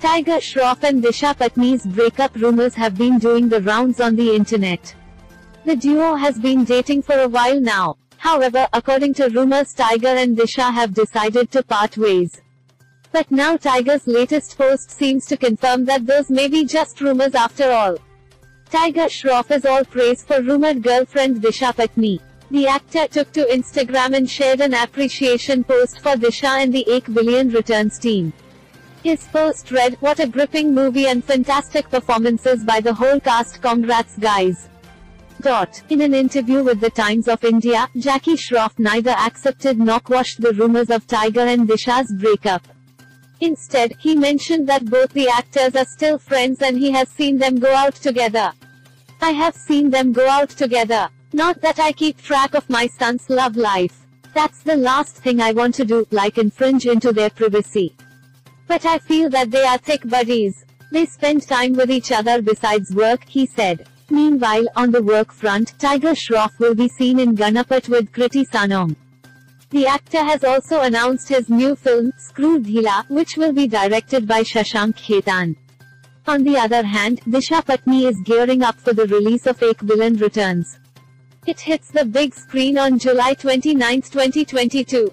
Tiger Shroff and Disha Patani's breakup rumors have been doing the rounds on the internet. The duo has been dating for a while now. However, according to rumors Tiger and Disha have decided to part ways. But now Tiger's latest post seems to confirm that those may be just rumors after all. Tiger Shroff is all praise for rumored girlfriend Disha Patani. The actor took to Instagram and shared an appreciation post for Disha and the Ek Villain Returns team. His post read, What a gripping movie and fantastic performances by the whole cast congrats guys. Dot. In an interview with the Times of India, Jackie Shroff neither accepted nor quashed the rumors of Tiger and Disha's breakup. Instead, he mentioned that both the actors are still friends and he has seen them go out together. I have seen them go out together. Not that I keep track of my son's love life. That's the last thing I want to do, like infringe into their privacy. But I feel that they are thick buddies. They spend time with each other besides work, he said. Meanwhile, on the work front, Tiger Shroff will be seen in Ganapat with Kriti Sanon. The actor has also announced his new film, Screw Dheela, which will be directed by Shashank Khaitan. On the other hand, Disha Patani is gearing up for the release of Ek Villain Returns. It hits the big screen on July 29, 2022.